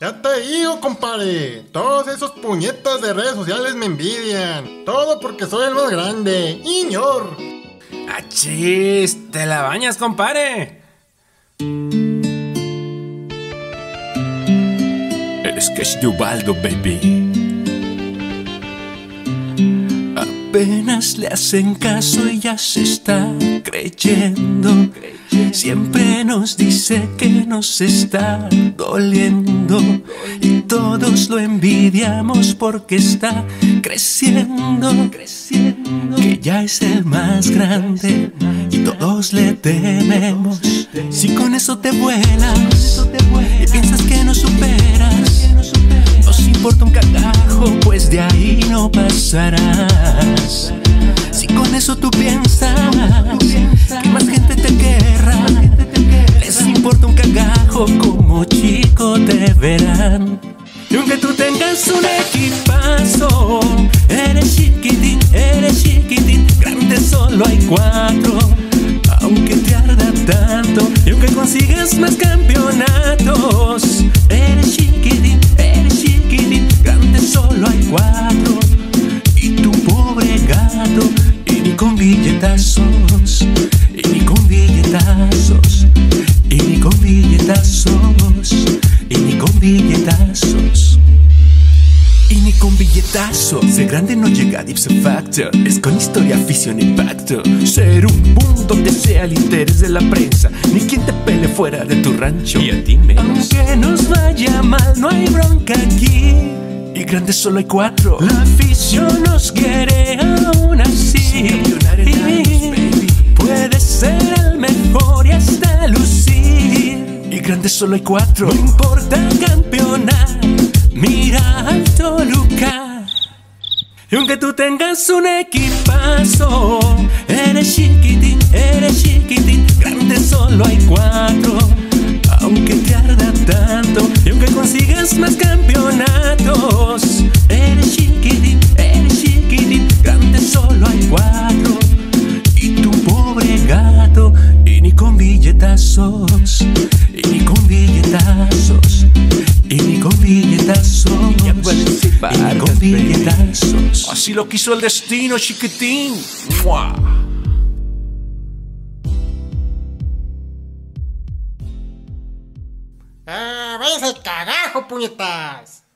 Ya te digo, compadre. Todos esos puñetas de redes sociales me envidian. Todo porque soy el más grande. ¡Iñor! ¡Achis! ¡Te la bañas, compadre! Es que es Ubaldo, baby. Apenas le hacen caso y ya se está creyendo. Siempre nos dice que nos está doliendo. Y todos lo envidiamos porque está creciendo. Que ya es el más grande y todos le tememos. Si con eso te vuelas y piensas que no superas, nos importa un cagajo, pues de ahí no pasarás. Si con eso tú piensas Y aunque tú tengas un equipazo, eres chiquitín, eres chiquitín, grande solo hay cuatro. Aunque te arda tanto, y aunque consigas más campeonatos, eres chiquitín, eres chiquitín, grande solo hay cuatro. Y tu pobre gato, y con billetazos, con billetazos Ser grande no llega a ipso factor Es con historia, afición, impacto. Ser un boom donde sea el interés de la prensa. Ni quien te pele fuera de tu rancho. Y a ti menos. Aunque nos vaya mal, no hay bronca aquí. Y grande solo hay cuatro. La afición nos quiere aún así. Puede ser el mejor y hasta lucir. Y grande solo hay cuatro. No importa campeonar Y aunque tú tengas un equipazo Eres chiquitín, eres chiquitín Grande solo hay cuatro. Aunque te arda tanto Y aunque consigas más campeonatos Eres chiquitín, eres chiquitín Grande solo hay cuatro. Y tu pobre gato Y ni con billetazos billetazos, y ni con billetazos. Así lo quiso el destino, chiquitín. ¡Mua! ¡Ah, váyase al cagajo, puñetas!